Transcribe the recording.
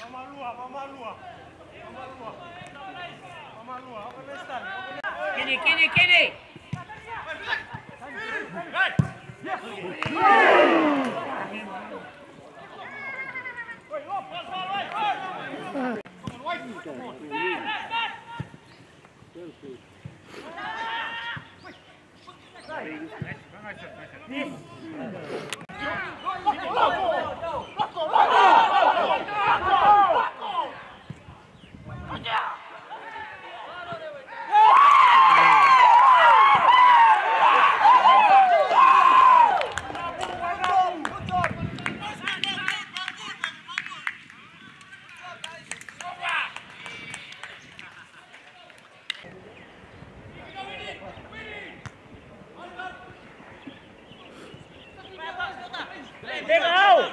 Mama Lua, Mama Lua, Mama Lua. Kenny, Kenny, Kenny! Nice, nice, nice. Penal!